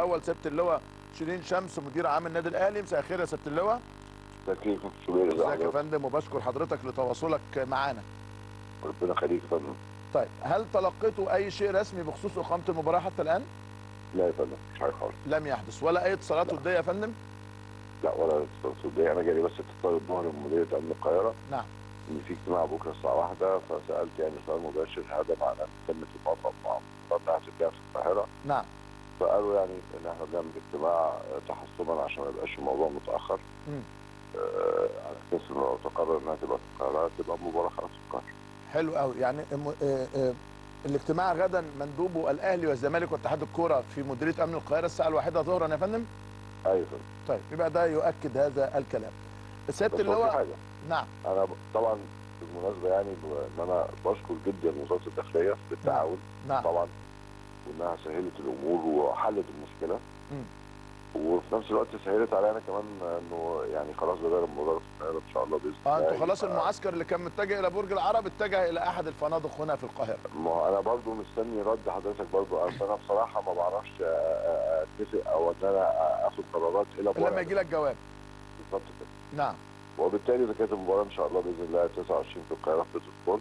أول سياده اللواء شيرين شمس مدير عام النادي الأهلي. مساء الخير يا سياده اللواء. تكليف ازيك يا فندم؟ وبشكر حضرتك لتواصلك معانا. ربنا يخليك يا فندم. طيب هل تلقيتوا أي شيء رسمي بخصوص إقامة المباراة حتى الآن؟ لا يا فندم مش حاجة خالص. لم يحدث. ولا أي اتصالات ودية يا فندم؟ لا ولا تصدق أنا جالي بس اتصال الظهر من مديرية أمن القاهرة. نعم. إن في اجتماع بكرة الساعة واحدة فسألت يعني سؤال مباشر هذا معناه إن تمت الموافقه مع هتتباع في القاهرة. نعم. فقالوا يعني إن إحنا بنعمل اجتماع تحسبا عشان ما يبقاش الموضوع متأخر. آه على أساس إنه لو تقرر إنها تبقى في القاهره تبقى المباراه خلاص في القاهره حلو قوي يعني م- آه، آه، الاجتماع غدا مندوبه الاهلي والزمالك واتحاد الكورة في مديرية أمن القاهرة الساعة الواحدة ظهرا يا فندم؟ أيوه. طيب يبقى ده يؤكد هذا الكلام. سياده بس هو حاجة. نعم. أنا طبعا بالمناسبة يعني إن أنا بشكر جدا وزاره الداخلية بالتعاون. نعم. طبعا وانها سهلت الأمور وحلت المشكلة. وفي نفس الوقت سهلت علينا كمان إنه يعني خلاص بدأنا المباراه في القاهرة إن شاء الله بإذن الله أنتوا خلاص المعسكر اللي كان متجه إلى برج العرب اتجه إلى أحد الفنادق هنا في القاهرة. ما أنا برضو مستني رد حضرتك برضو. أصل أنا بصراحة ما بعرفش أ- أ- أتفق أو إن أنا آخد قرارات الا. لما يجي لك جواب. بالظبط كده. نعم. وبالتالي إذا كانت المباراة إن شاء الله بإذن الله 29 في القاهرة في بيت.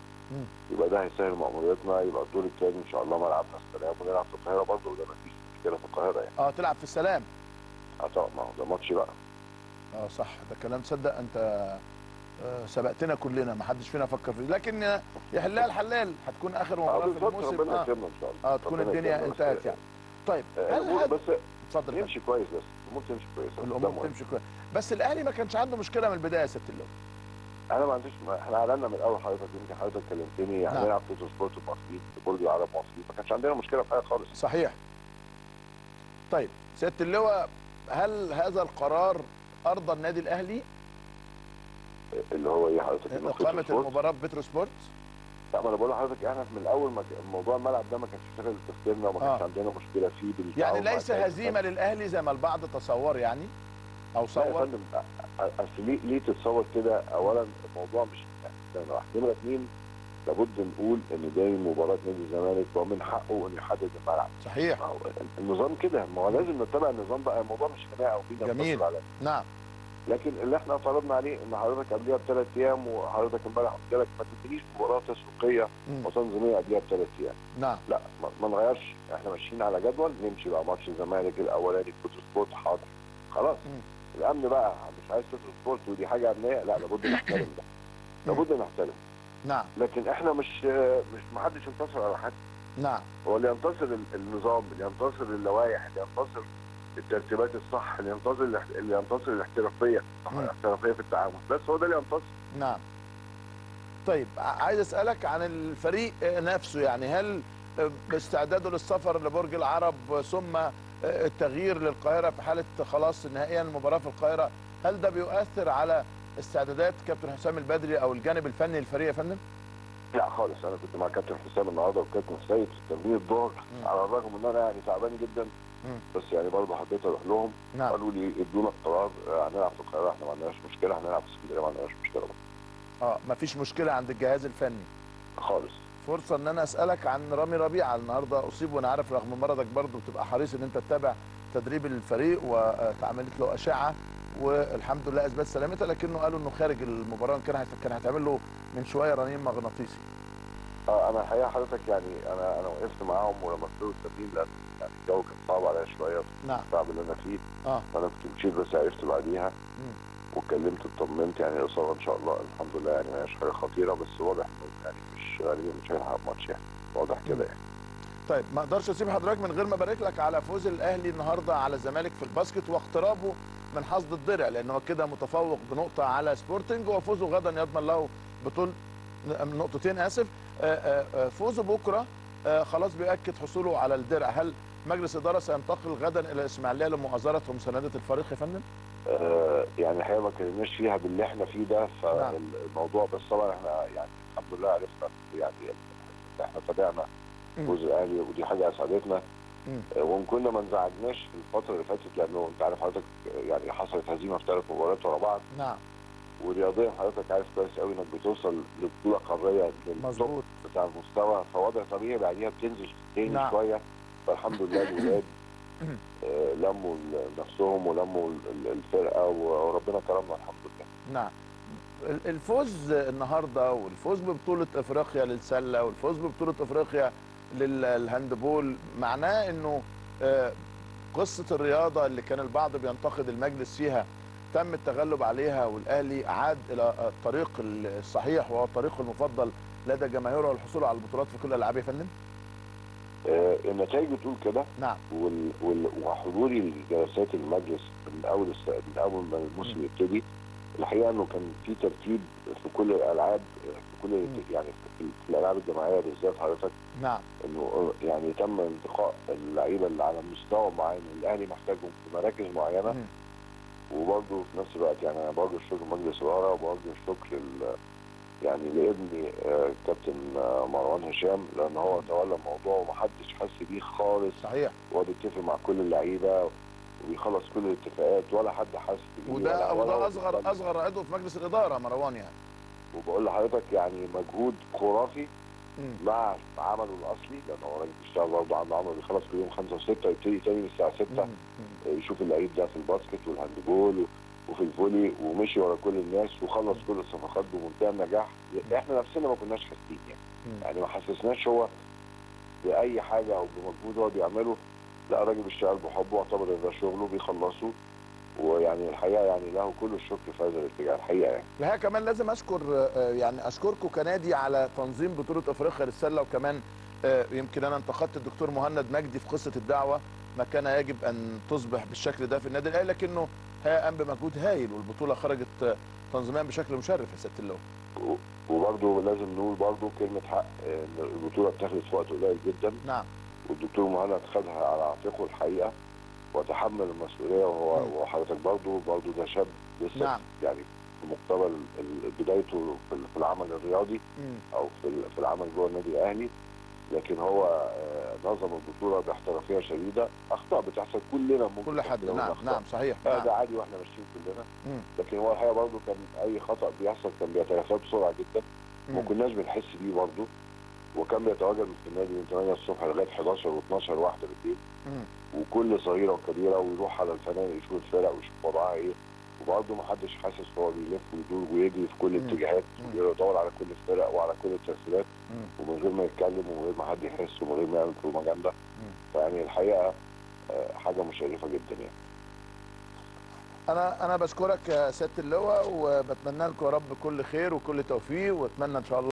يبقى ده هيسهل مأمورياتنا يبقى الدور الثاني إن شاء الله ملعبنا السلام ونلعب في القاهرة برضه وده ما فيش مشكلة في القاهرة يعني. آه تلعب في السلام. آه طبعا ما هو ده ماتش بقى. آه صح. ده كلام تصدق أنت آه، سبقتنا كلنا ما حدش فينا فكر فيه. لكن آه، يحلها الحلال. هتكون آخر آه مباراة في الموسم. ربنا آه, يكرمنا إن شاء الله. آه تكون الدنيا. انتهت يعني. طيب آه، هل بس اتفضل. تمشي كويس بس. الأمور تمشي كويس. الأمور. تمشي كويس. بس الأهلي ما كانش عنده مشكلة من البداية يا ست اللواء أنا ما عنديش إحنا اعلنا من الأول حضرتك يمكن حضرتك كلمتني نعم. هنلعب في سبورت في برج العرب المصريين ما كانش عندنا مشكلة في حاجة خالص صحيح طيب سيادة اللواء هل هذا القرار أرضى النادي الأهلي اللي هو إيه حضرتك إقامة؟ المباراة في بترو سبورت لا ما أنا بقول لحضرتك إحنا من الأول ما موضوع الملعب ده ما كانش شاغل تفكيرنا وما كانش آه. عندنا مشكلة فيه يعني ليس. هزيمة للأهلي زي ما البعض تصور يعني أو لا يا صور؟ فندم أصل ليه ليه تتصور كده؟ اولا الموضوع مش واحد نمره اثنين لابد نقول إن دي مباراة نادي الزمالك ومن حقه إنه يحدد الملعب. صحيح. النظام كده ما هو لازم نتبع النظام بقى الموضوع مش خناقة وفينا جميل. نتصل عليه نعم. لكن اللي إحنا اعترضنا عليه إن حضرتك قبلها بثلاث أيام وحضرتك امبارح قلت لك ما تدينيش مباراة تسويقية. وتنظيميه قبلها بثلاث أيام. نعم. لا ما- نغيرش. إحنا ماشيين على جدول نمشي بقى ماتش الزمالك الأولاني في بترو سبورت حاضر. خلاص. مم. الأمن بقى مش عايز بترو سبورت ودي حاجة أمنية لا لابد نحترم ده. لابد نحترم. نعم. لكن إحنا مش مش ما حدش ينتصر على حد. نعم. هو اللي ينتصر ال- النظام اللي ينتصر اللوائح اللي ينتصر الترتيبات الصح اللي ينتصر اللي ينتصر الاحترافية. الاحترافية في التعامل. بس هو ده اللي ينتصر. نعم. طيب عايز أسألك عن الفريق نفسه يعني هل باستعداده للسفر لبرج العرب ثم التغيير للقاهرة في حالة خلاص نهائيا المباراه في القاهرة هل ده بيؤثر على استعدادات كابتن حسام البدري أو الجانب الفني للفريق يا فندم؟ لا خالص أنا كنت مع كابتن حسام النهارده وكابتن سيد في التمرين الظهر. على الرغم إن أنا يعني تعبان جدا مم. بس يعني برضه حبيت أروح لهم نعم قالوا لي إدونا القرار آه، هنلعب في القاهرة إحنا ما عندناش مشكلة هنلعب في اسكندرية ما عندناش مشكلة. آه مفيش مشكلة عند الجهاز الفني خالص فرصة إن أنا أسألك عن رامي ربيعة النهارده. أصيب وأنا عارف رغم مرضك برضه بتبقى حريص إن أنت تتابع تدريب الفريق واتعملت له أشعة والحمد لله أثبت سلامتها لكنه قالوا إنه خارج المباراة كان كان هيتعمل له من شوية رنين مغناطيسي. آه أنا الحقيقة حضرتك يعني أنا أنا وقفت معاهم ولما ابتدوا التمرين لأن يعني الجو كان صعب عليا شوية نعم. التعب اللي أنا فيه. آه. فانا كنت مشيت بس عرفت بعديها. واتكلمت اطمنت يعني الإصابة إن شاء الله الحمد لله يعني ما هيش حاجة خطيرة بس واضح يعني مش غالبا مش هيلعب ماتش يعني. واضح كده يعني. طيب ما أقدرش اسيب حضرتك من غير ما ابارك لك على فوز الأهلي النهارده على الزمالك في ال basket واقترابه من حصد الدرع لأن هو كده متفوق بنقطة على سبورتنج وفوزه غدا يضمن له بطول نقطتين آسف. آه، آه، آه، فوزه بكرة خلاص بيأكد حصوله على الدرع. هل مجلس إدارة سينتقل غدا إلى الاسماعيليه لمؤازره ومسانده الفريق يا فندم؟ آه يعني الحقيقة ما اتكلمناش فيها باللي إحنا فيه ده فالموضوع بس طبعا إحنا يعني الحمد لله عرفنا يعني إحنا تابعنا. فوز الاهلي ودي حاجة أسعدتنا. آه، وإن كنا ما انزعجناش في الفترة اللي فاتت لأنه أنت عارف حضرتك يعني حصلت هزيمة في ثلاث مباريات ورا بعض نعم ورياضيا حضرتك عارف كويس قوي إنك بتوصل لبطولة قارية مظبوط بتاع المستوى فوضع طبيعي بعديها بتنزل تاني نعم. شوية فالحمد لله الولاد لموا ال- نفسهم ولموا ال- ال- الفرقة وربنا كرمنا الحمد لله نعم ال- الفوز النهارده والفوز ببطولة إفريقيا للسلة والفوز ببطولة إفريقيا للهاندبول معناه إنه آه، قصة الرياضة اللي كان البعض بينتقد المجلس فيها تم التغلب عليها والأهلي عاد إلى الطريق الصحيح وهو طريقه المفضل لدى جماهيره والحصول على البطولات في كل الالعاب يا فندم؟ آه، النتائج بتقول كده. نعم. وحضوري لجلسات المجلس من أول من أول ما الموسم يبتدي. الحقيقة إنه كان في ترتيب في كل الألعاب في كل يعني في الألعاب الجماعية بالذات حضرتك. نعم. إنه يعني تم انتقاء اللعيبة اللي على مستوى معين الأهلي محتاجهم في مراكز معينة. وبرضه في نفس الوقت يعني أنا برضه الشكر مجلس الإدارة وبرضه الشكر ال- يعني لابني آه، كابتن آه، مروان هشام لأن هو تولى الموضوع ومحدش حس بيه خالص صحيح وهو بيتفق مع كل اللعيبة وبيخلص كل الاتفاقات ولا حد حاسس بيه وده ولا وده أصغر. أصغر عضو في مجلس الإدارة مروان يعني وبقول لحضرتك يعني مجهود خرافي. مع عمله الأصلي لأن هو راجل بيشتغل برضه عنده عمل بيخلص كل يوم 5 و6 يبتدي تاني من الساعة 6 مم. مم. يشوف اللعيب ده في ال basket وال handball وفي ال volley ومشي ورا كل الناس وخلص كل الصفقات بمنتهى النجاح. إحنا نفسنا ما كناش حاسين يعني. يعني ما حسسناش هو بأي حاجة أو بمجهود هو بيعمله. لا الراجل بيشتغل بحبه واعتبر إن ده شغله بيخلصه. ويعني الحقيقة يعني له كل الشكر في هذا الاتجاه الحقيقة يعني. الحقيقة كمان لازم أشكر آه، يعني أشكركم كنادي على تنظيم بطولة أفريقيا للسلة. وكمان آه، يمكن أنا انتقدت الدكتور مهند مجدي في قصة الدعوة. ما كان يجب أن تصبح بالشكل ده في النادي الأهلي لكنه قام بمجهود هايل والبطولة خرجت تنظيميا بشكل مشرف يا سياده اللواء و- وبرضه لازم نقول برضه كلمة حق إن البطولة اتخذت في وقت قليل جدا نعم والدكتور مهند خدها على عاتقه الحقيقة وتحمل المسؤولية وهو. وحضرتك برضه برضه ده شاب لسه نعم. يعني في مقتبل بدايته في ال- في العمل الرياضي مم. أو في العمل جوه النادي الأهلي لكن هو آه، نظم البطولة باحترافية شديدة. أخطاء بتحصل كلنا ممكن كل حد. نعم أخطاء. نعم صحيح. آه، نعم. عادي وإحنا ماشيين كلنا. مم. لكن هو الحقيقة برضه كان أي خطأ بيحصل كان بيتلافاه بسرعة جدا. ما. كناش بنحس بيه برضه وكان بيتواجد في النادي من 8 الصبح لغاية 11 و12 واحدة بالليل. وكل صغيرة وكبيرة ويروح على الفنان يشوف الفرق ويشوف وضعها إيه. وبرضه ما حدش حاسس هو بيلف ويدور ويجري في كل. الاتجاهات. ويدور على كل الفرق وعلى كل الترتيبات مم. ومن غير ما يتكلم ومن غير ما حد يحس ومن غير ما يعمل بروباجندا. فيعني الحقيقة آه، حاجة مشرفة جدا يعني أنا أنا بشكرك يا سياده اللواء وبتمنى لكم يا رب كل خير وكل توفيق وأتمنى إن شاء الله